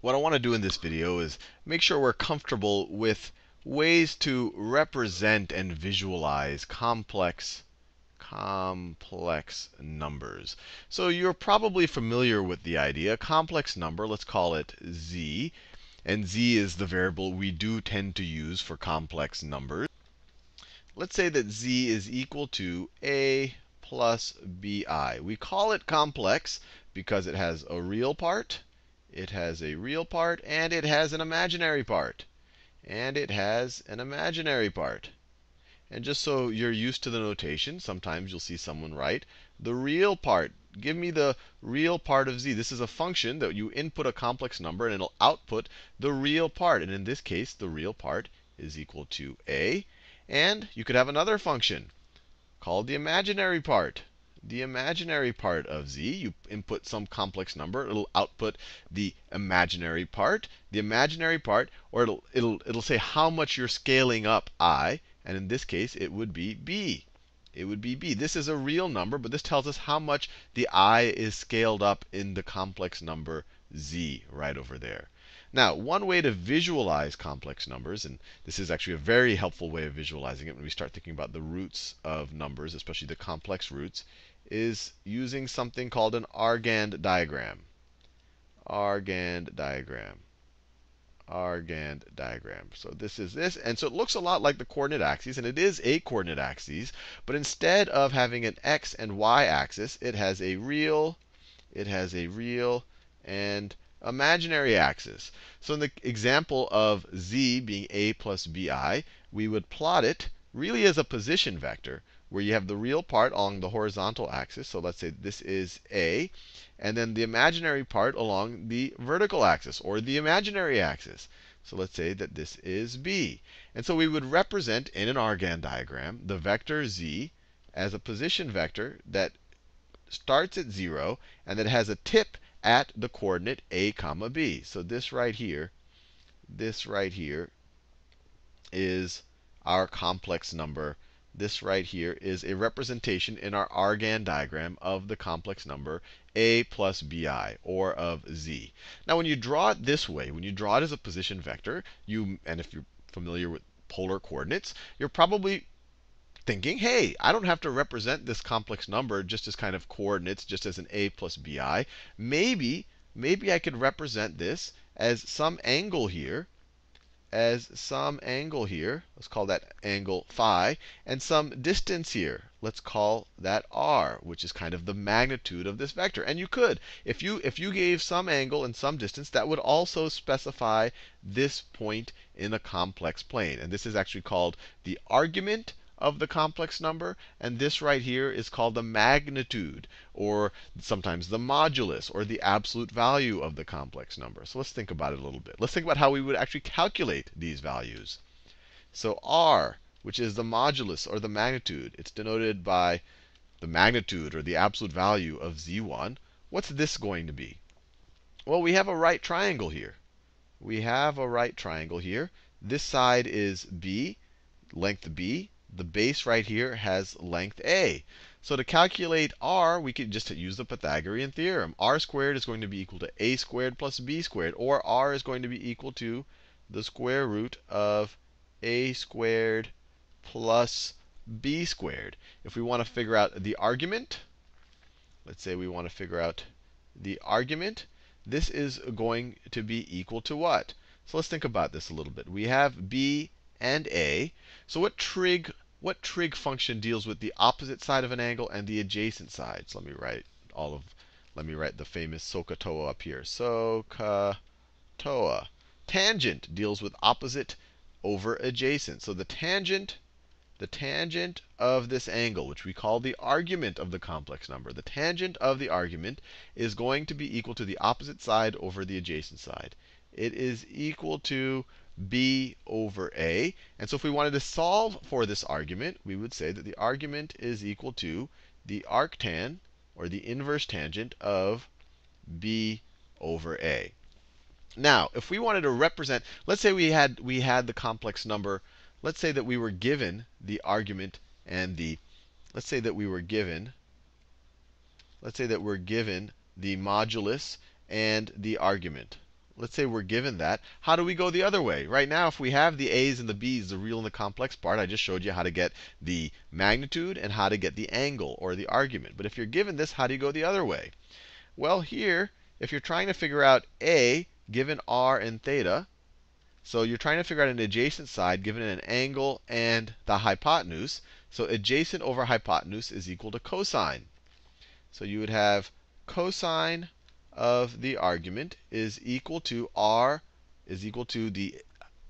what I want to do in this video is make sure we're comfortable with ways to represent and visualize complex complex numbers. So you're probably familiar with the idea. Complex number, let's call it z. And z is the variable we do tend to use for complex numbers. Let's say that z is equal to a plus bi. We call it complex because it has a real part, it has a real part, and it has an imaginary part. And it has an imaginary part. And just so you're used to the notation, sometimes you'll see someone write the real part. Give me the real part of z. This is a function that you input a complex number, and it'll output the real part. And in this case, the real part is equal to a. And you could have another function called the imaginary part. The imaginary part of z, you input some complex number, it'll output the imaginary part. The imaginary part, or it'll, it'll, it'll say how much you're scaling up i. And in this case, it would be b. It would be b. This is a real number, but this tells us how much the i is scaled up in the complex number z right over there. Now, one way to visualize complex numbers, and this is actually a very helpful way of visualizing it when we start thinking about the roots of numbers, especially the complex roots, is using something called an Argand diagram. Argand diagram. Argand diagram. So this is this. And so it looks a lot like the coordinate axes, and it is a coordinate axis. But instead of having an x and y axis, it has a real, it has a real, and imaginary axis. So in the example of z being a plus bi, we would plot it really as a position vector, where you have the real part along the horizontal axis. So let's say this is a, and then the imaginary part along the vertical axis, or the imaginary axis. So let's say that this is b. And so we would represent in an Argand diagram the vector z as a position vector that starts at 0 and that has a tip at the coordinate a comma b. So this right here, this right here is our complex number. This right here is a representation in our Argand diagram of the complex number a plus bi, or of z. Now, when you draw it this way, when you draw it as a position vector, you and if you're familiar with polar coordinates, you're probably thinking, hey, I don't have to represent this complex number just as kind of coordinates, just as an a plus bi. Maybe, maybe I could represent this as some angle here, as some angle here. Let's call that angle phi, and some distance here. Let's call that r, which is kind of the magnitude of this vector. And you could, if you if you gave some angle and some distance, that would also specify this point in a complex plane. And this is actually called the argument of the complex number. And this right here is called the magnitude, or sometimes the modulus, or the absolute value of the complex number. So let's think about it a little bit. Let's think about how we would actually calculate these values. So r, which is the modulus, or the magnitude, it's denoted by the magnitude, or the absolute value of z1. What's this going to be? Well, we have a right triangle here. We have a right triangle here. This side is b, length b the base right here has length a. So to calculate r, we could just use the Pythagorean theorem. r squared is going to be equal to a squared plus b squared. Or r is going to be equal to the square root of a squared plus b squared. If we want to figure out the argument, let's say we want to figure out the argument, this is going to be equal to what? So let's think about this a little bit. We have b and a. So what trig what trig function deals with the opposite side of an angle and the adjacent side? So let me write all of let me write the famous SOHCAHTOA up here. SOHCAHTOA. Tangent deals with opposite over adjacent. So the tangent the tangent of this angle, which we call the argument of the complex number, the tangent of the argument is going to be equal to the opposite side over the adjacent side. It is equal to b over a. And so if we wanted to solve for this argument, we would say that the argument is equal to the arctan, or the inverse tangent, of b over a. Now, if we wanted to represent, let's say we had we had the complex number, let's say that we were given the argument and the, let's say that we were given, let's say that we're given the modulus and the argument let's say we're given that, how do we go the other way? Right now, if we have the a's and the b's, the real and the complex part, I just showed you how to get the magnitude and how to get the angle or the argument. But if you're given this, how do you go the other way? Well, here, if you're trying to figure out a given r and theta, so you're trying to figure out an adjacent side given an angle and the hypotenuse. So adjacent over hypotenuse is equal to cosine. So you would have cosine of the argument is equal to r is equal to the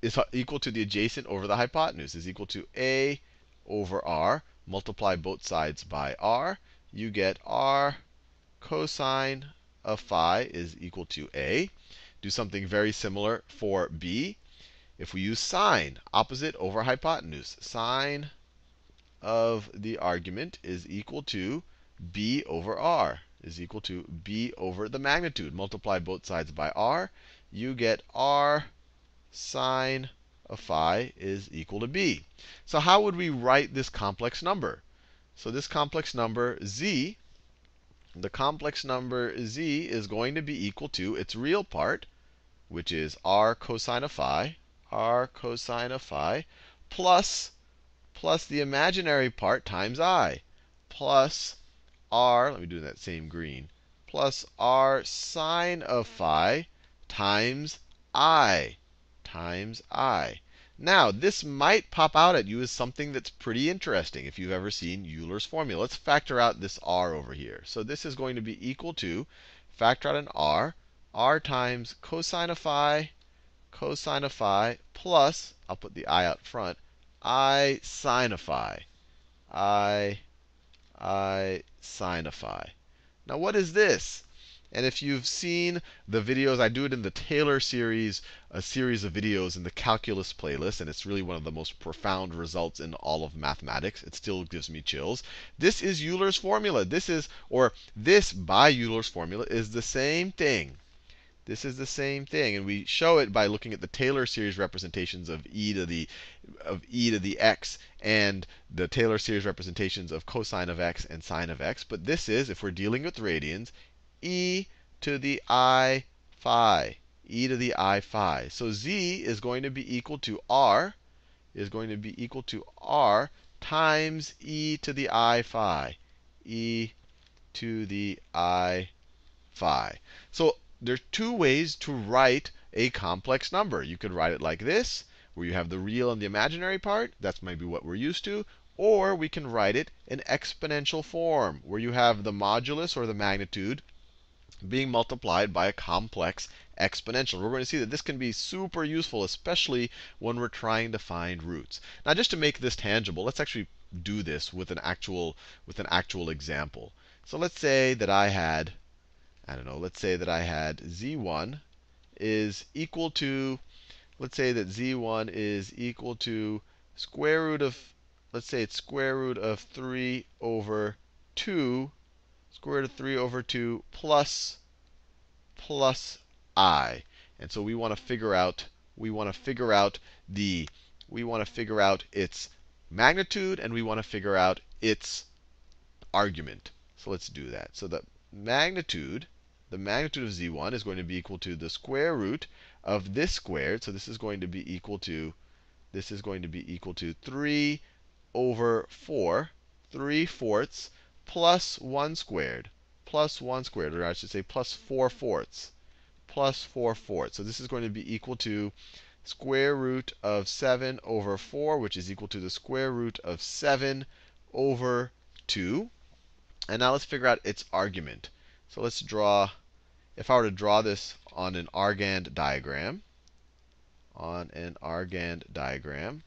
is equal to the adjacent over the hypotenuse is equal to a over r. Multiply both sides by r. You get r cosine of phi is equal to a. Do something very similar for b. If we use sine, opposite over hypotenuse, sine of the argument is equal to b over r is equal to b over the magnitude. Multiply both sides by r. You get r sine of phi is equal to b. So how would we write this complex number? So this complex number z, the complex number z is going to be equal to its real part, which is r cosine of phi, r cosine of phi, plus plus the imaginary part times i, plus r, let me do that same green, plus r sine of phi times i, times i. Now, this might pop out at you as something that's pretty interesting if you've ever seen Euler's formula. Let's factor out this r over here. So this is going to be equal to, factor out an r, r times cosine of phi, cosine of phi, plus, I'll put the i out front, I sine of phi. I, I sine of phi. Now what is this? And if you've seen the videos, I do it in the Taylor series, a series of videos in the calculus playlist, and it's really one of the most profound results in all of mathematics. It still gives me chills. This is Euler's formula. This is, or this by Euler's formula is the same thing this is the same thing, and we show it by looking at the Taylor series representations of e to the of e to the x and the Taylor series representations of cosine of x and sine of x. But this is, if we're dealing with radians, e to the i phi, e to the i phi. So z is going to be equal to r, is going to be equal to r times e to the i phi, e to the i phi. So there's two ways to write a complex number. You could write it like this, where you have the real and the imaginary part. That's maybe what we're used to. Or we can write it in exponential form, where you have the modulus or the magnitude being multiplied by a complex exponential. We're going to see that this can be super useful, especially when we're trying to find roots. Now, just to make this tangible, let's actually do this with an actual with an actual example. So let's say that I had I don't know, let's say that I had z1 is equal to, let's say that z1 is equal to square root of, let's say it's square root of 3 over 2, square root of 3 over 2 plus, plus i. And so we want to figure out, we want to figure out the, we want to figure out its magnitude and we want to figure out its argument. So let's do that. So the magnitude the magnitude of z1 is going to be equal to the square root of this squared. So this is going to be equal to, this is going to be equal to 3 over 4, 3 fourths, plus 1 squared, plus 1 squared, or I should say plus 4 fourths, plus 4 fourths. So this is going to be equal to square root of 7 over 4, which is equal to the square root of 7 over 2. And now let's figure out its argument. So let's draw if I were to draw this on an Argand diagram, on an Argand diagram,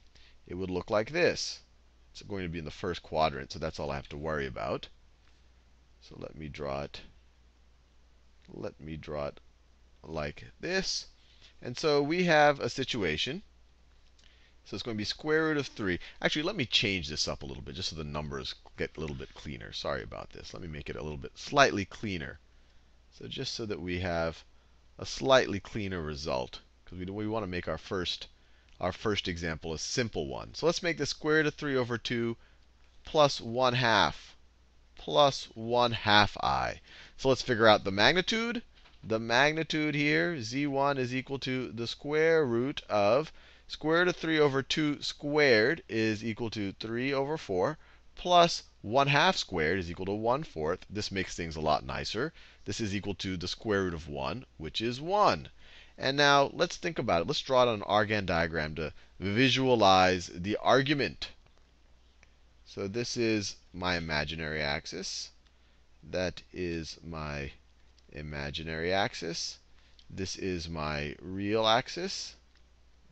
it would look like this. It's going to be in the first quadrant, so that's all I have to worry about. So let me draw it. Let me draw it like this. And so we have a situation. So it's going to be square root of 3. Actually, let me change this up a little bit just so the numbers get a little bit cleaner. Sorry about this. Let me make it a little bit slightly cleaner. So just so that we have a slightly cleaner result, because we, we want to make our first, our first example a simple one. So let's make the square root of 3 over 2 plus 1 half plus 1 half i. So let's figure out the magnitude. the magnitude here, z1 is equal to the square root of square root of 3 over 2 squared is equal to 3 over 4 plus 1 half squared is equal to 1 fourth. This makes things a lot nicer. This is equal to the square root of 1, which is 1. And now let's think about it. Let's draw it on an Argand diagram to visualize the argument. So this is my imaginary axis. That is my imaginary axis. This is my real axis.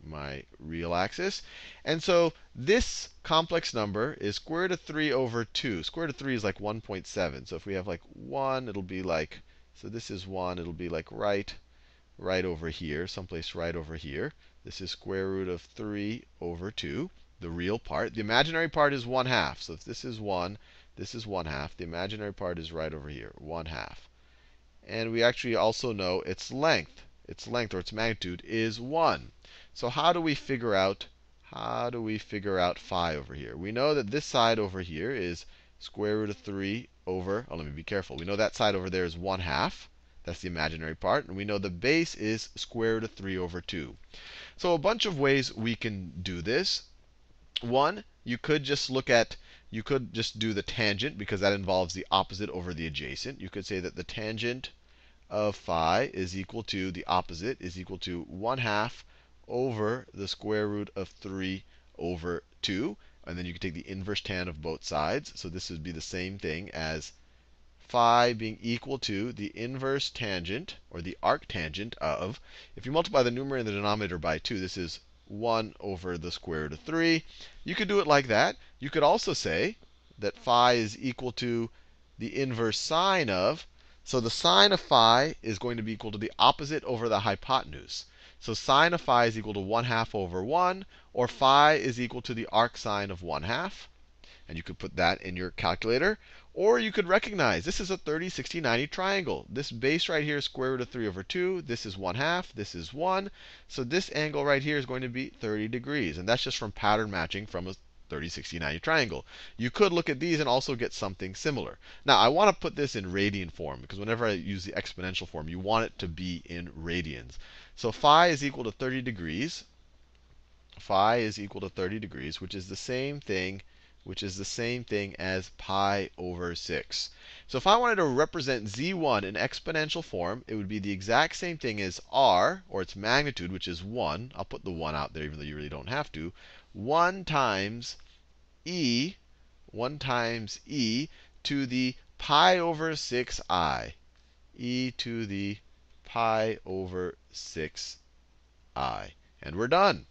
My real axis. And so this complex number is square root of 3 over 2. Square root of 3 is like 1.7. So if we have like 1, it'll be like, so this is 1, it'll be like right right over here, someplace right over here. This is square root of 3 over 2, the real part. The imaginary part is 1 half. So if this is 1, this is 1 half. The imaginary part is right over here, 1 half. And we actually also know its length. Its length or its magnitude is 1. So how do we figure out how do we figure out phi over here? We know that this side over here is square root of 3 over, oh, let me be careful. We know that side over there is 1 half. That's the imaginary part. And we know the base is square root of 3 over 2. So a bunch of ways we can do this. One, you could just look at, you could just do the tangent, because that involves the opposite over the adjacent. You could say that the tangent of phi is equal to, the opposite is equal to 1 half over the square root of 3 over 2. And then you could take the inverse tan of both sides. So this would be the same thing as phi being equal to the inverse tangent, or the arctangent of, if you multiply the numerator and the denominator by 2, this is 1 over the square root of 3. You could do it like that. You could also say that phi is equal to the inverse sine of. So the sine of phi is going to be equal to the opposite over the hypotenuse. So sine of phi is equal to 1 half over 1, or phi is equal to the arcsine of 1 half. And you could put that in your calculator. Or you could recognize this is a 30, 60, 90 triangle. This base right here is square root of 3 over 2. This is 1 half. This is 1. So this angle right here is going to be 30 degrees. And that's just from pattern matching from a 30, 60, 90 triangle. You could look at these and also get something similar. Now, I want to put this in radian form, because whenever I use the exponential form, you want it to be in radians. So phi is equal to 30 degrees. Phi is equal to 30 degrees, which is the same thing which is the same thing as pi over 6. So if I wanted to represent z1 in exponential form, it would be the exact same thing as r, or its magnitude, which is 1. I'll put the 1 out there, even though you really don't have to. 1 times e, 1 times e to the pi over 6i. e to the pi over 6i. And we're done.